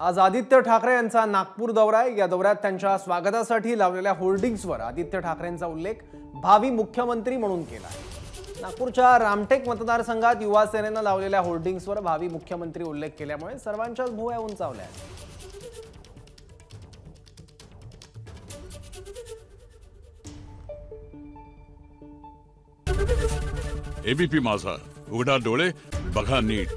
आज आदित्य ठाकरे यांचा नागपूर दौरा आहे. या दौऱ्यात त्यांच्या स्वागतासाठी लावलेल्या होर्डिंग्सवर आदित्य ठाकरेंचा उल्लेख भावी मुख्यमंत्री म्हणून केला आहे. नागपूरच्या रामटेक मतदारसंघात युवा सेनेनं लावलेल्या होर्डिंग्सवर भावी मुख्यमंत्री उल्लेख केल्यामुळे सर्वांच्याच भुवया उंचावल्या आहेत. एबीपी माझा. उघडा डोळे बघा नीट.